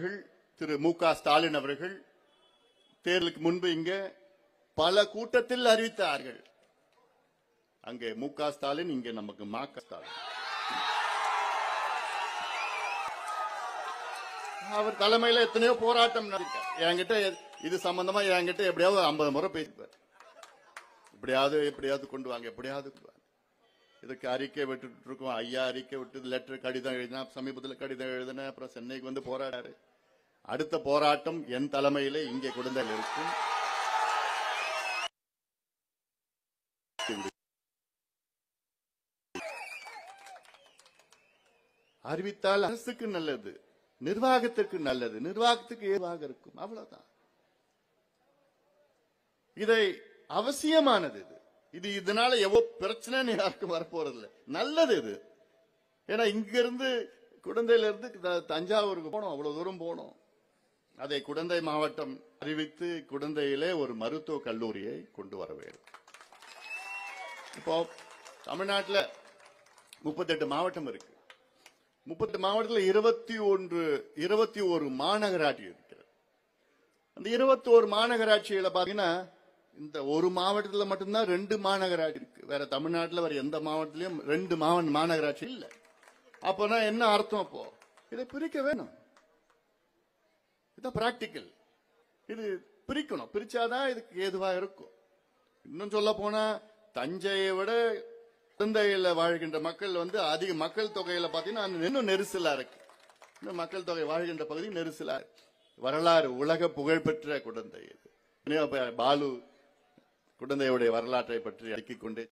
அவர்கள் திரு மு க ஸ்டாலின் அவர்கள் தேர்தலுக்கு முன்பு இங்க பல கூட்டத்தில் அறிவித்தார்கள். அங்கே மு ஸ்டாலின் இங்கே நமக்கு மா க ஸ்டாலின். அவர் தலைமையில எத்தனையோ போராட்டம் நடத்திருக்கார் என்கிட்ட இது சம்பந்தமா என்கிட்ட எப்படியாவது ஐம்பது முறை பேசிப்பார். எப்படியாவது எப்படியாவது கொண்டு வாங்க எப்படியாவது இதுக்கு அறிக்கை விட்டுட்டு இருக்கோம். ஐயா அறிக்கை விட்டு லெட்டர் கடிதம் எழுதினா சமீபத்தில் கடிதம் எழுதின அப்புறம் சென்னைக்கு வந்து போராடாரு அடுத்த போராட்டம் என் தலைமையிலே இங்கே கொடுந்தல் இருக்கும். அறிவித்தால் அரசுக்கு நல்லது நிர்வாகத்திற்கு நல்லது நிர்வாகத்துக்கு ஏதுவாக இருக்கும். அவ்வளவுதான். இதை அவசியமானது இது. இது இதனால எவ்வளவு பிரச்சனைன்னு யாருக்கும் வரப்போறது நல்லது இது. ஏன்னா இங்கிருந்து குடந்தையில இருந்து த- தஞ்சாவூருக்கு போனோம் அவ்வளவு தூரம் போனோம். அதை குடந்தை மாவட்டம் அறிவித்து குடந்தையிலே ஒரு மருத்துவ கல்லூரியை கொண்டு வர வேண்டும். இப்போ தமிழ்நாட்டில் முப்பத்தெட்டு மாவட்டம் இருக்கு. முப்பத்தெட்டு மாவட்டத்தில் இருபத்தி ஒன்று இருபத்தி ஒரு மாநகராட்சி இருக்கிறது. அந்த இருபத்தி ஒரு மாநகராட்சிகளை பாத்தீங்கன்னா இந்த ஒரு மாவட்டத்தில் மட்டும்தான் ரெண்டு மாநகராட்சி இருக்கு. வேற தமிழ்நாட்டில் வேற எந்த மாவட்டத்திலையும் ரெண்டு மாவட்ட மாநகராட்சி இல்லை. அப்போனா என்ன அர்த்தம் அப்போ? இதை பிரிக்க வேணும். இதுதான் பிராக்டிக்கல் இது பிரிக்கணும். பிரிச்சாதான் இதுக்கு ஏதுவாக இருக்கும். இன்னும் சொல்ல போனா தஞ்சையை விட குழந்தையில வாழ்கின்ற மக்கள் வந்து அதிக மக்கள் தொகையில பாத்தீங்கன்னா இன்னும் நெரிசலா இருக்கு. இன்னும் மக்கள் தொகை வாழ்கின்ற பகுதி நெரிசலா வரலாறு உலக புகழ்பெற்ற குழந்தை இது. பாலு குழந்தையுடைய வரலாற்றை பற்றி அடுக்கிக் கொண்டே